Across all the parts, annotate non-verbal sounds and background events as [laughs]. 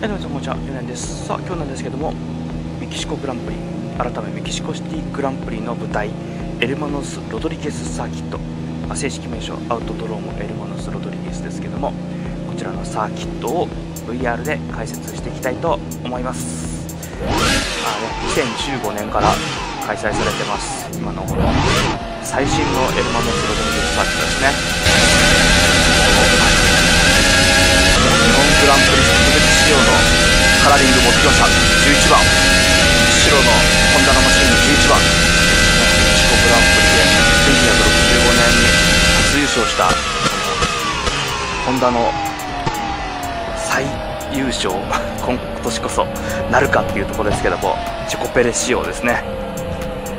はい、どうもこんにちは、ゆねんです。さあ、今日なんですけども、メキシコグランプリ、改めメキシコシティグランプリの舞台、エルマノス・ロドリゲスサーキット、まあ正式名称、アウトドロームエルマノス・ロドリゲスですけども、こちらのサーキットを VR で解説していきたいと思います。まあね、2015年から開催されてます、今のこの最新のエルマノス・ロドリゲスサーキットですね。ランプリ特別仕様のカラーリング持ってきました11番白のホンダのマシンの11番メキシコグランプリで1965年に初優勝したホンダの最優勝今年こそなるかっていうところですけどもチョコペレ仕様ですね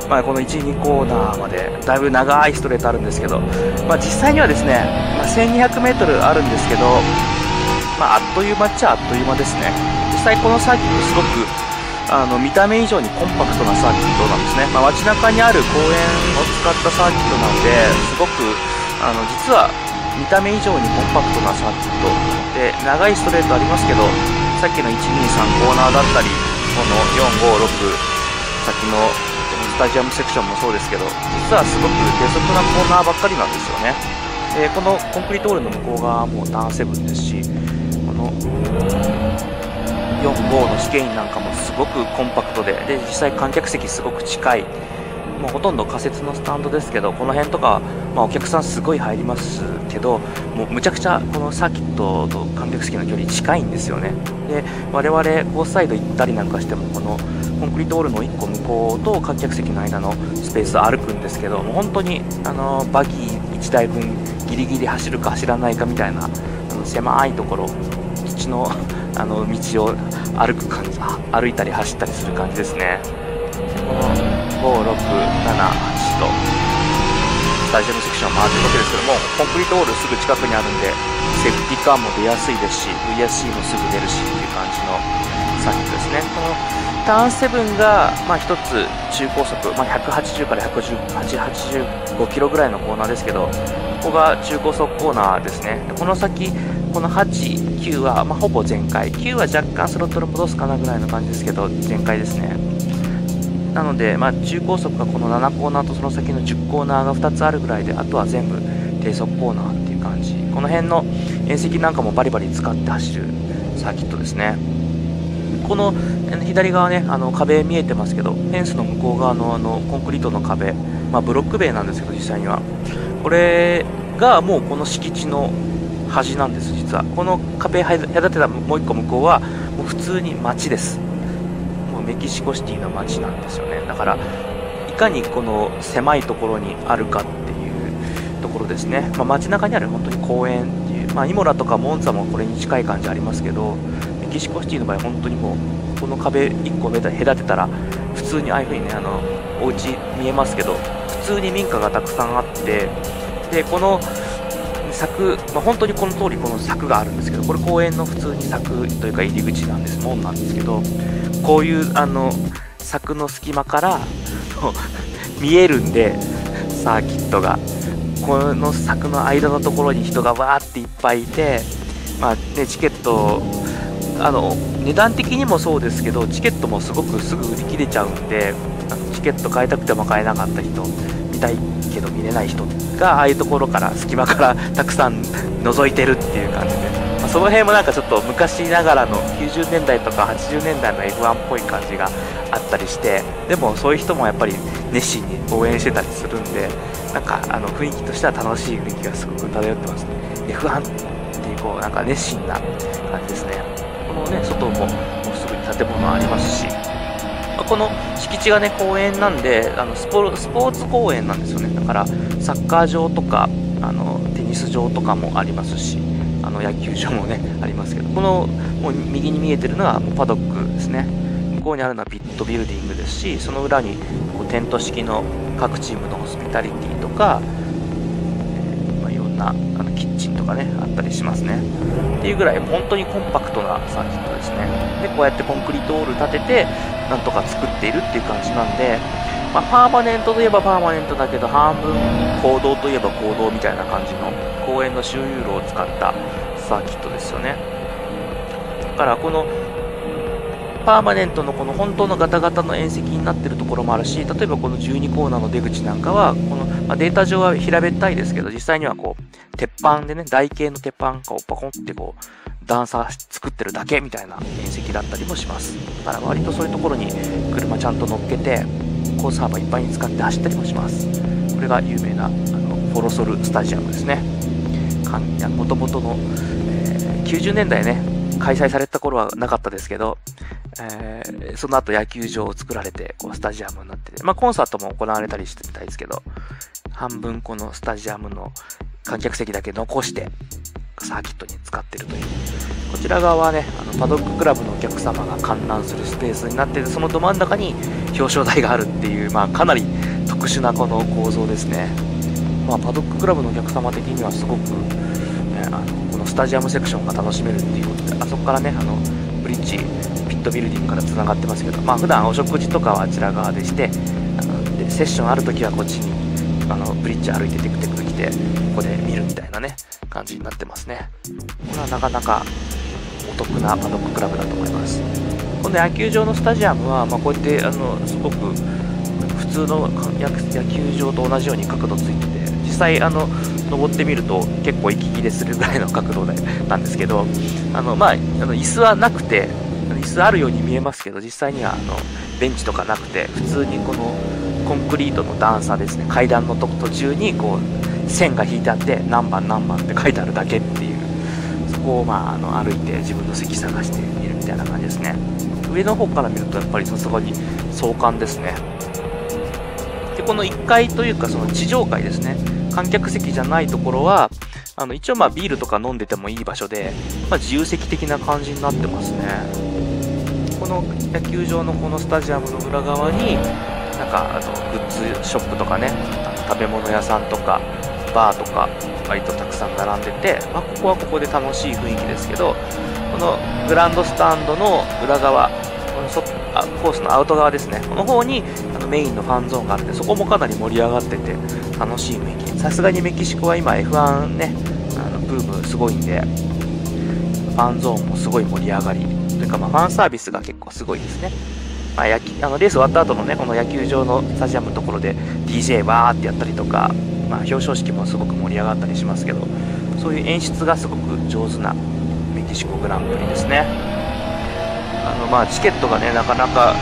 まあ、この1、2コーナーまでだいぶ長いストレートあるんですけど、まあ、実際にはですね、まあ、1200m あるんですけど、という間っちゃあっという間ですね。実際このサーキットすごくあの見た目以上にコンパクトなサーキットなんですね。まあ、街中にある公園を使ったサーキットなんで、すごくあの実は見た目以上にコンパクトなサーキットで長いストレートありますけど、さっきの1、2、3コーナーだったり、この4、5、6、先のスタジアムセクションもそうですけど、実はすごく低速なコーナーばっかりなんですよね。でこのコンクリートオールの向こう側もターンセブンですし、の4、5のスケインなんかもすごくコンパクトで、で実際観客席すごく近い、もうほとんど仮設のスタンドですけど、この辺とか、まあ、お客さんすごい入りますけど、もうむちゃくちゃこのサーキットと観客席の距離近いんですよね。で、我々コースサイド行ったりなんかしても、このコンクリートオールの1個向こうと観客席の間のスペースを歩くんですけど、もう本当にあのバギー1台分ギリギリ走るか走らないかみたいなあの狭いところ、のあの道を歩く感じ、歩いたり走ったりする感じですね。この5、6、7、8とスタジアムセクションを回ってるわけですけども、コンクリートオールすぐ近くにあるんで、セーフティーカーも出やすいですし、VSC もすぐ出るしっていう感じのサーキットですね。このターン7が、まあ、1つ中高速、まあ、180から185キロぐらいのコーナーですけど、ここが中高速コーナーですね。この先、この8、9は、まあ、ほぼ全開。9は若干スロットル戻すかなぐらいの感じですけど、全開ですね。なので、まあ、中高速がこの7コーナーとその先の10コーナーが2つあるぐらいで、あとは全部低速コーナーっていう感じ。この辺の縁石なんかもバリバリ使って走るサーキットですね。この左側ね、あの壁見えてますけど、フェンスの向こう側のあのコンクリートの壁、まあ、ブロック塀なんですけど、実際には。これがもうこの敷地の端なんです、実は。この壁隔てたもう一個向こうは、もう普通に街です。もうメキシコシティの街なんですよね。だから、いかにこの狭いところにあるかっていうところですね。まあ、街中にある本当に公園っていう、まあ、イモラとかモンツァもこれに近い感じありますけど、メキシコシティの場合、本当にもう、この壁1個隔てたら、普通にああいう風にね、あの、お家見えますけど、普通に民家がたくさんあって、で、この柵、まあ、本当にこの通りこの柵があるんですけど、これ公園の普通に柵というか入り口なんです、門なんですけど、こういうあの柵の隙間から [laughs] 見えるんで、サーキットが。この柵の間のところに人がわーっていっぱいいて、まあね、チケット、あの値段的にもそうですけど、チケットもすごくすぐ売り切れちゃうんで、チケット買いたくても買えなかった人、見たいけど見れない人が、ああいうところから、隙間からたくさん覗いてるっていう感じで、まあ、その辺もなんかちょっと昔ながらの90年代とか80年代の F1 っぽい感じがあったりして、でもそういう人もやっぱり熱心に応援してたりするんで、なんかあの雰囲気としては楽しい雰囲気がすごく漂ってますね。F1 っていうこうなんか熱心な感じですね。このね、外ももうすぐに建物ありますし、この敷地がね、公園なんで、あのスポスポーツ公園なんですよね。だから、サッカー場とか、あのテニス場とかもありますし、あの野球場もね、[laughs] ありますけど、このもう右に見えてるのはもうパドックですね。向こうにあるのはピットビルディングですし、その裏にこうテント式の各チームのホスピタリティとか、えまあ、いろんなあのキッチンとかね、あったりしますね。っていうぐらい、本当にコンパクトなサーキットですね。で、こうやってコンクリートオール立てて、なんとか作っているっていう感じなんで、まあ、パーマネントといえばパーマネントだけど、半分行動といえば行動みたいな感じの公園の周遊路を使ったサーキットですよね。だから、このパーマネントのこの本当のガタガタの縁石になってるところもあるし、例えばこの12コーナーの出口なんかは、この、まあ、データ上は平べったいですけど、実際にはこう、鉄板でね、台形の鉄板をパコンってこう、段差作ってるだけみたいな縁石だったりもします。だから割とそういうところに車ちゃんと乗っけて、コース幅いっぱいに使って走ったりもします。これが有名な、あの、フォロソルスタジアムですね。もともとの、えー、90年代ね、開催された頃はなかったですけど、えー、その後野球場を作られて、こう、スタジアムになってて、まあ、コンサートも行われたりしてみたいですけど、半分このスタジアムの観客席だけ残して、サーキットに使ってるという。こちら側はね、あのパドッククラブのお客様が観覧するスペースになってて、そのど真ん中に表彰台があるっていう、まあ、かなり特殊なこの構造ですね。まあ、パドッククラブのお客様的にはすごく、ね、あのこのスタジアムセクションが楽しめるっていうことで、あそこからね、あのブリッジ、ピットビルディングからつながってますけど、まあ普段お食事とかはあちら側でして、あのでセッションあるときはこっちにあのブリッジ歩いてテクテクて、ここで見るみたいなね、感じになってますね。これはなかなかお得なパドッククラブだと思います。この野球場のスタジアムは、まあ、こうやってあのすごく普通の野球場と同じように角度ついてて、実際あの登ってみると結構息切れするぐらいの角度でなんですけど、あの、まあ、あの椅子はなくて、椅子あるように見えますけど、実際にはあのベンチとかなくて、普通にこのコンクリートの段差ですね、階段の途中にこう線が引いてあって、何番何番って書いてあるだけっていう、そこを、まあ、あの歩いて自分の席探してみるみたいな感じですね。上の方から見るとやっぱりさすがに壮観ですね。で、この1階というかその地上階ですね、観客席じゃないところは、あの一応まあビールとか飲んでてもいい場所で、まあ、自由席的な感じになってますね。この野球場のこのスタジアムの裏側に、なんかあのグッズショップとかね、食べ物屋さんとか、バーとか、割とたくさん並んでて、まあ、ここはここで楽しい雰囲気ですけど、このグランドスタンドの裏側、このそあコースのアウト側ですね、この方にあのメインのファンゾーンがあって、そこもかなり盛り上がってて、楽しい雰囲気。さすがにメキシコは今 F1 ね、あのブームすごいんで、ファンゾーンもすごい盛り上がり、というかまあファンサービスが結構すごいですね。まあ、野球あのレース終わった後のね、この野球場のスタジアムのところで DJ わーってやったりとか、まあ、表彰式もすごく盛り上がったりしますけど、そういう演出がすごく上手なメキシコグランプリですね。あのまあチケットがね、なかなか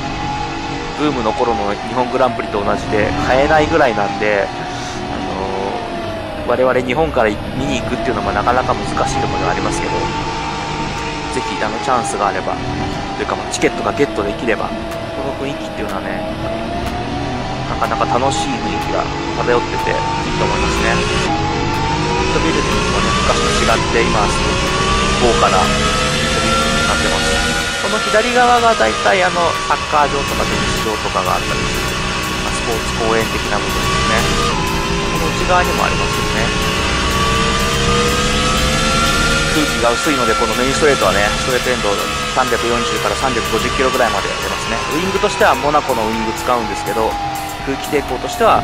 ブームの頃の日本グランプリと同じで買えないぐらいなんで、あの我々日本から見に行くっていうのもなかなか難しいところがありますけど、ぜひあのチャンスがあれば、というかチケットがゲットできれば、この雰囲気っていうのはね、なかなか楽しい雰囲気が漂ってていいと思いますね。ヒットビルディングもね、昔と違って今はすごく豪華なビルディングになってます。この左側が大体あの、サッカー場とかテニス場とかがあったりする、まあ、スポーツ公園的な部分ですね。この内側にもありますよね。空気が薄いので、このメインストレートはね、ストレートエンド340から350キロぐらいまで出ますね。ウイングとしてはモナコのウイング使うんですけど、空気抵抗としては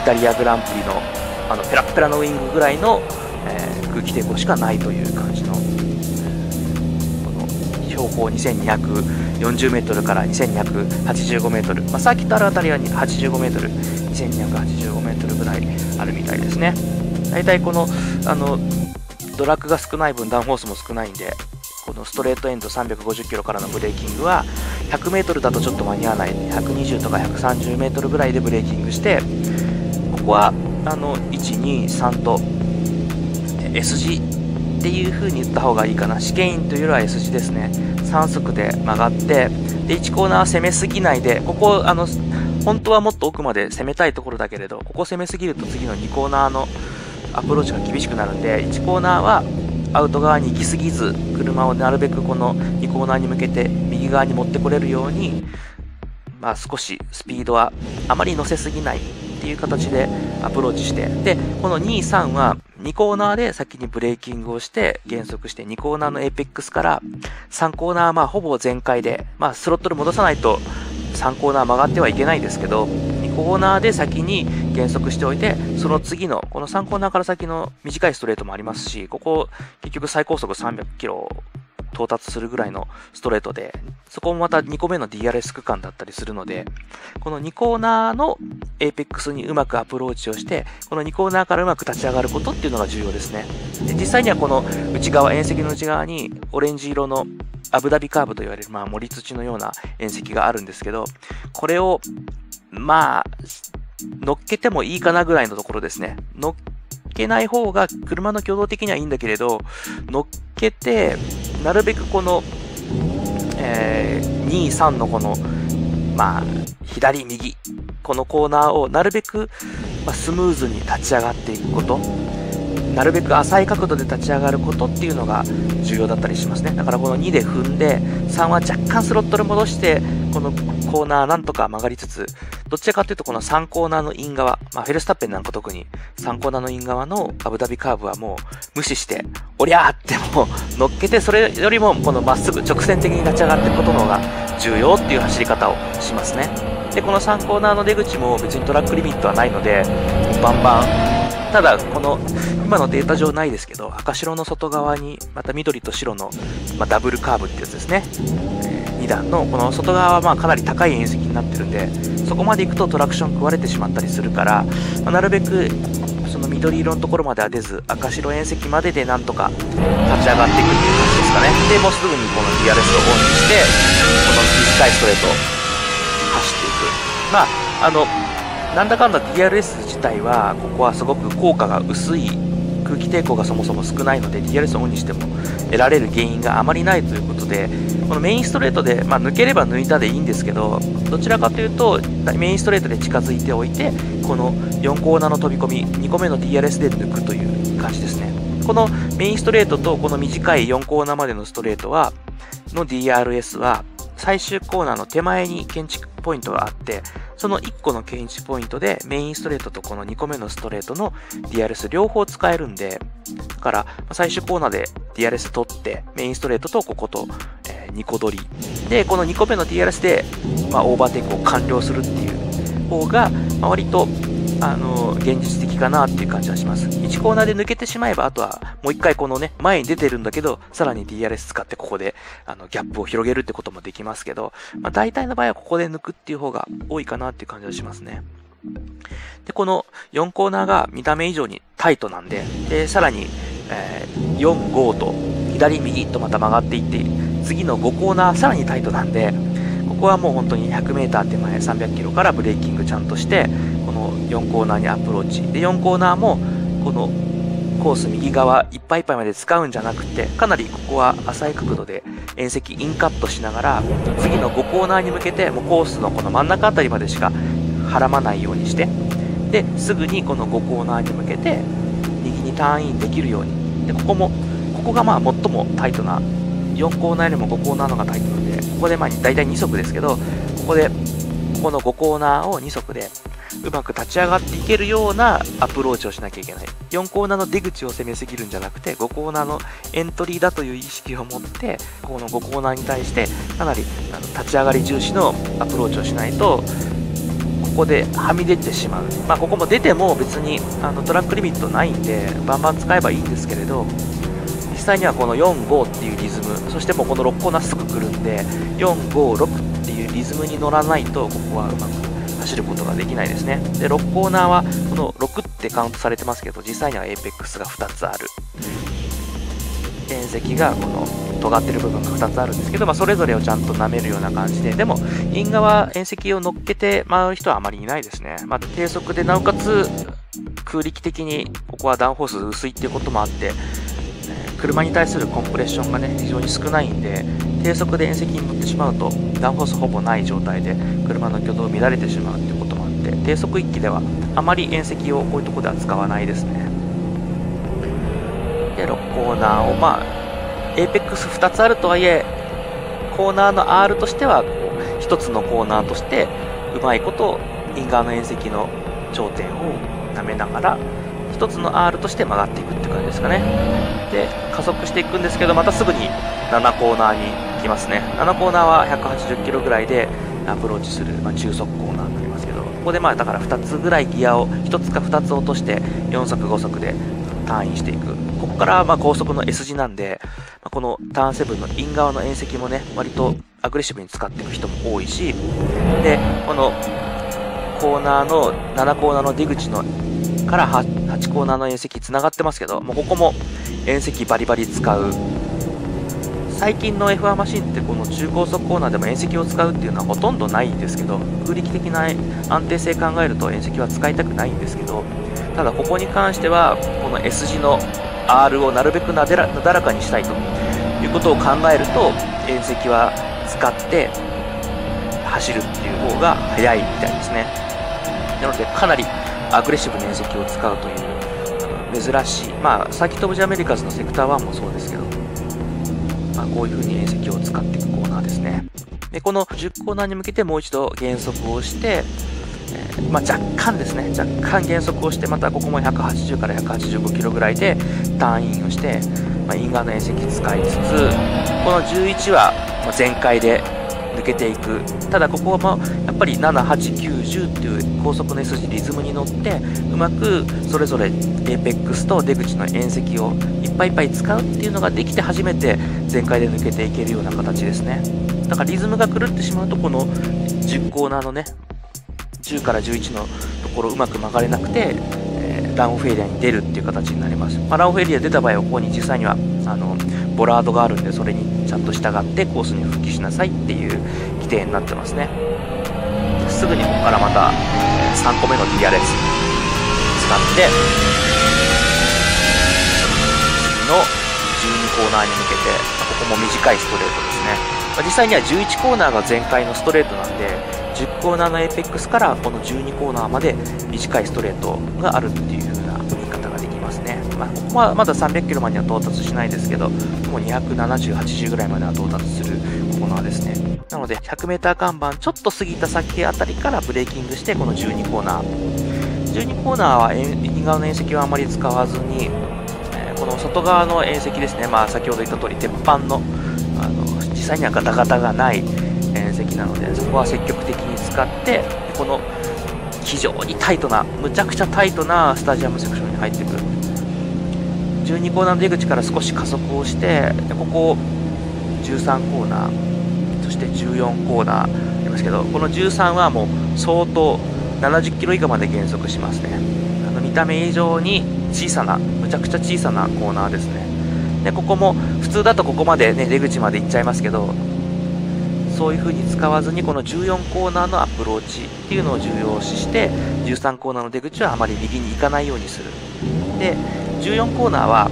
イタリアグランプリのあのペラペラのウイングぐらいの、えー、空気抵抗しかないという感じの、この標高2240メートルから2285メートル、まあ、サーキットあるあたりは85メートル、2285メートルぐらいあるみたいですね。大体このあのドラッグが少ない分ダウンフォースも少ないんで、このストレートエンド350キロからのブレーキングは、100メートルだとちょっと間に合わない、120とか130メートルぐらいでブレーキングして、ここは、あの、1、2、3と、S 字っていう風に言った方がいいかな。試験員というよりは S 字ですね。3速で曲がって、で、1コーナーは攻めすぎないで、ここ、あの、本当はもっと奥まで攻めたいところだけれど、ここ攻めすぎると次の2コーナーのアプローチが厳しくなるんで1コーナーはアウト側に行き過ぎず車をなるべくこの2コーナーに向けて右側に持ってこれるように、まあ、少しスピードはあまり乗せすぎないっていう形でアプローチしてでこの2、3は2コーナーで先にブレーキングをして減速して2コーナーのエイペックスから3コーナーはまあほぼ全開で、まあ、スロットル戻さないと3コーナー曲がってはいけないですけど2コーナーで先に減速しておいて、その次の、この3コーナーから先の短いストレートもありますし、ここ、結局最高速300キロ到達するぐらいのストレートで、そこもまた2個目の DRS 区間だったりするので、この2コーナーのエーペックスにうまくアプローチをして、この2コーナーからうまく立ち上がることっていうのが重要ですね。で実際にはこの内側、縁石の内側にオレンジ色のアブダビカーブと言われる、まあ、森土のような縁石があるんですけど、これを、まあ、乗っけてもいいかなぐらいのところですね。乗っけない方が車の挙動的にはいいんだけれど、乗っけて、なるべくこの、えー、2、3のこの、まあ、左、右、このコーナーをなるべく、まあ、スムーズに立ち上がっていくこと。なるべく浅い角度で立ち上がることっていうのが重要だったりしますね。だからこの2で踏んで、3は若干スロットル戻して、このコーナーなんとか曲がりつつ、どちらかというとこの3コーナーのイン側、まあフェルスタッペンなんか特に3コーナーのイン側のアブダビカーブはもう無視して、おりゃーってもう乗っけて、それよりもこのまっすぐ直線的に立ち上がっていくことの方が重要っていう走り方をしますね。で、この3コーナーの出口も別にトラックリミットはないので、バンバンただ、この、今のデータ上ないですけど、赤白の外側に、また緑と白の、まあ、ダブルカーブってやつですね。2段の、この外側はまあかなり高い縁石になってるんで、そこまで行くとトラクション食われてしまったりするから、まあ、なるべく、その緑色のところまでは出ず、赤白縁石まででなんとか立ち上がっていくっていう感じですかね。で、もうすぐにこの DRS をオンにして、この短いストレートを走っていく。まあ、あの、なんだかんだ DRS 自体は、ここはすごく効果が薄い、空気抵抗がそもそも少ないので、DRS をオンにしても得られる原因があまりないということで、このメインストレートで、まあ、抜ければ抜いたでいいんですけど、どちらかというと、メインストレートで近づいておいて、この4コーナーの飛び込み、2個目の DRS で抜くという感じですね。このメインストレートとこの短い4コーナーまでのストレートは、の DRS は、最終コーナーの手前に建築ポイントがあって、その1個の検知ポイントでメインストレートとこの2個目のストレートの DRS 両方使えるんで、だから最終コーナーで DRS 取ってメインストレートとここと、えー、2個取り。で、この2個目の DRS で、まあ、オーバーテイクを完了するっていう方が、まあ、割とあの、現実的かなっていう感じはします。1コーナーで抜けてしまえば、あとはもう一回このね、前に出てるんだけど、さらに DRS 使ってここで、あの、ギャップを広げるってこともできますけど、まあ大体の場合はここで抜くっていう方が多いかなっていう感じはしますね。で、この4コーナーが見た目以上にタイトなんで、で、さらに、えー、4、5と左右とまた曲がっていって、次の5コーナーさらにタイトなんで、ここはもう本当に 100m 手前300キロからブレーキングちゃんとして、この4コーナーにアプローチ。で、4コーナーも、このコース右側いっぱいいっぱいまで使うんじゃなくて、かなりここは浅い角度で縁石インカットしながら、次の5コーナーに向けて、もうコースのこの真ん中あたりまでしかはらまないようにして、で、すぐにこの5コーナーに向けて、右にターンインできるように。で、ここも、ここがまあ最もタイトな、4コーナーよりも5コーナーのがタイトな、ここでまあ大体2足ですけど、ここで、ここの5コーナーを2足でうまく立ち上がっていけるようなアプローチをしなきゃいけない。4コーナーの出口を攻めすぎるんじゃなくて、5コーナーのエントリーだという意識を持って、この5コーナーに対して、かなりあの立ち上がり重視のアプローチをしないと、ここではみ出てしまう。まあ、ここも出ても別にあのトラックリミットないんで、バンバン使えばいいんですけれど、際にはこの4、5っていうリズム、そしてもうこの6コーナーすぐ来るんで、4、5、6っていうリズムに乗らないと、ここはうまく走ることができないですね。で、6コーナーは、この6ってカウントされてますけど、実際にはエイペックスが2つある。縁石がこの尖ってる部分が2つあるんですけど、まあ、それぞれをちゃんと舐めるような感じで、でも、イン側、縁石を乗っけて回る人はあまりいないですね。まあ、低速で、なおかつ、空力的に、ここはダウンフォース薄いっていうこともあって、車に対するコンプレッションがね、非常に少ないんで、低速で縁石に乗ってしまうと、ダウンフォースほぼない状態で、車の挙動乱れてしまうっていうこともあって、低速一気では、あまり縁石をこういうとこでは使わないですね。で、6コーナーを、まあ、エーペックス2つあるとはいえ、コーナーの R としては、こう、1つのコーナーとして、うまいこと、イン側の縁石の頂点を舐めながら、1つの R として曲がっていくって感じですかね。で、加速していくんですけど、またすぐに7コーナーに来ますね。7コーナーは180キロぐらいでアプローチする、まあ、中速コーナーになりますけど、ここでまあだから2つぐらいギアを、1つか2つ落として4速5速でターンインしていく。ここからま高速の S 字なんで、ま、このターン7のイン側の縁石もね、割とアグレッシブに使っていく人も多いし、で、このコーナーの、7コーナーの出口のから 8, コーナーの縁石繋がってますけど、もうここも縁石バリバリ使う。最近の F1 マシンってこの中高速コーナーでも縁石を使うっていうのはほとんどないんですけど、空力的な安定性考えると縁石は使いたくないんですけど、ただここに関しては、この S 字の R をなるべくなでらなだらかにしたいということを考えると、縁石は使って走るっていう方が早いみたいですね。なので、かなりアグレッシブな縁石を使うという珍しい、まあ、サーキット・オブ・ジ・アメリカズのセクター1もそうですけど、まあ、こういう風に縁石を使っていくコーナーですね。で、この10コーナーに向けてもう一度減速をして、えー、まあ、若干ですね、若干減速をして、またここも180から185キロぐらいでターンインをして、まあ、イン側の縁石使いつつ、この11は全開でけていく。ただここはもやっぱり78910っていう高速の筋リズムに乗ってうまくそれぞれエーペックスと出口の縁石をいっぱいいっぱい使うっていうのができて初めて全開で抜けていけるような形ですね。だからリズムが狂ってしまうとこの10コーナーのね10から11のところうまく曲がれなくて、えー、ランオフエリアに出るっていう形になります、まあ、ランオフエリア出た場合はここに実際にはあのボラードがあるんでそれにちゃんと従ってコースに復帰しなさいっていう規定になってますね。すぐにここからまた、3個目の DRS 使って次の12コーナーに向けてここも短いストレートですね、実際には11コーナーが全開のストレートなんで10コーナーのエイペックスからこの12コーナーまで短いストレートがあるっていうま、あ、ここはまだ300キロまでには到達しないですけどもう270、80ぐらいまでは到達するコーナーですね。なので 100m 看板ちょっと過ぎた先あたりからブレーキングしてこの12コーナー。12コーナーは右側の縁石はあまり使わずに、えこの外側の縁石ですね、まあ、先ほど言った通り鉄板のあの実際にはガタガタがない縁石なのでそこは積極的に使ってこの非常にタイトなむちゃくちゃタイトなスタジアムセクションに入ってくる。12コーナーの出口から少し加速をしてでここ13コーナーそして14コーナーありますけどこの13はもう相当70キロ以下まで減速しますね。あの見た目以上に小さなむちゃくちゃ小さなコーナーですね。でここも普通だとここまでね出口まで行っちゃいますけどそういう風に使わずにこの14コーナーのアプローチっていうのを重要視して13コーナーの出口はあまり右に行かないようにする。で14コーナーは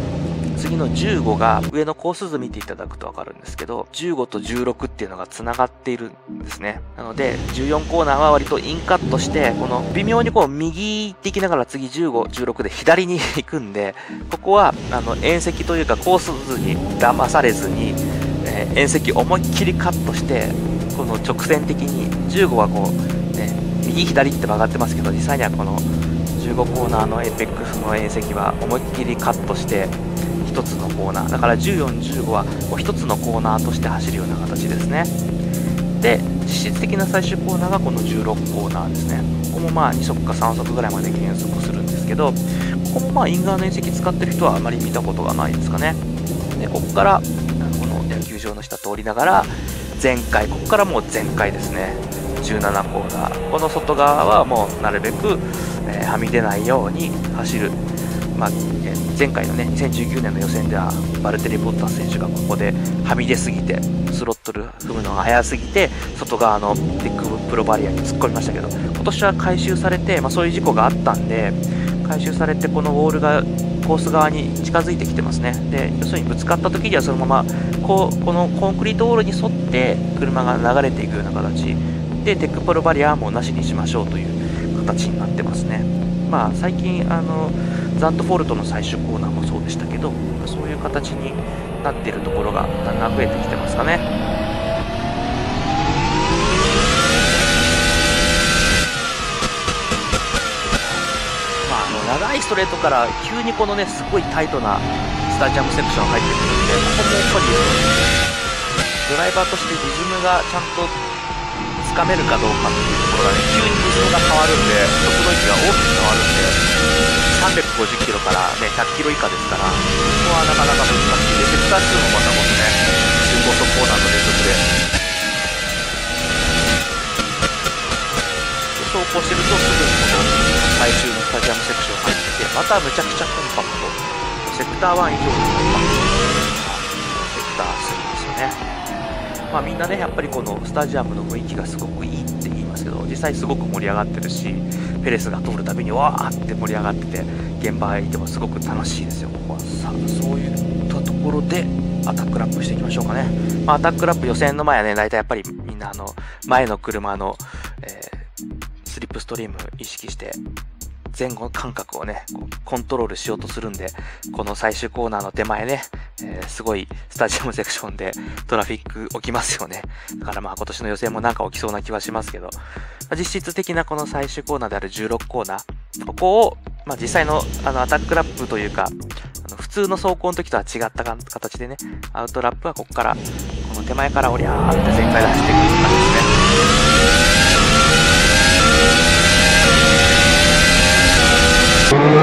次の15が上のコース図見ていただくとわかるんですけど15と16っていうのが繋がっているんですね。なので14コーナーは割とインカットしてこの微妙にこう右っていきながら次15、16で左に行くんでここはあの縁石というかコース図に騙されずにえー、縁石思いっきりカットしてこの直線的に15はこう、ね、右左って曲がってますけど実際にはこの15コーナーのエペックスの縁石は思いっきりカットして1つのコーナー。だから14、15はこう1つのコーナーとして走るような形ですね。で実質的な最終コーナーがこの16コーナーですね。ここもまあ2足か3足ぐらいまで減速するんですけどここもまあイン側の縁石使ってる人はあまり見たことがないですかね。でここからこの野球場の下通りながら全開ここからもう全開ですね。17コーナー。この外側はもうなるべく、えー、はみ出ないように走る、まあ、前回のね2019年の予選ではバルテリ・ボッタス選手がここではみ出すぎてスロットル踏むのが速すぎて外側のテックプロバリアに突っ込みましたけど今年は回収されて、まあ、そういう事故があったんで回収されてこのウォールがコース側に近づいてきてますね。で要するにぶつかった時にはそのままこうこのコンクリートウォールに沿って車が流れていくような形。でテックプロバリアーもなしにしましょうという形になってますね。まあ最近あのザントフォルトの最終コーナーもそうでしたけどそういう形になっているところがだんだん増えてきてますかね。長いストレートから急にこのねすごいタイトなスタジアムセクション入ってくるんでここもやっぱりドライバーとしてリズムがちゃんとつかめるかどうか。っていうところがね急にリズムが変わるんで速度域が大きく変わるんで350キロから、ね、100キロ以下ですから、ここはなかなか難しい。で、セクター2もまたこのね、中高速コーナーの連続で、で走行してるとすぐこの最終のスタジアムセクション入ってまたむちゃくちゃコンパクト、セクター1以上のコンパクト、セクター3ですよね。まあ、みんなね、やっぱりこのスタジアムの雰囲気がすごくいいって言いますけど、実際すごく盛り上がってるし、ペレスが通るたびにわーって盛り上がってて、現場へいてもすごく楽しいですよ、ここは。さあ、そういったところで、アタックラップしていきましょうかね。まあ、アタックラップ予選の前はね、大体やっぱりみんなあの、前の車の、えー、スリップストリーム意識して前後感覚をね、コントロールしようとするんで、この最終コーナーの手前ね、えー、すごいスタジアムセクションでトラフィック起きますよね。だからまあ今年の予選もなんか起きそうな気はしますけど、実質的なこの最終コーナーである16コーナー、ここを、まあ実際のあのアタックラップというか、あの普通の走行の時とは違った形でね、アウトラップはここから、この手前からおりゃーって全開で走っていく感じですね。Yeah.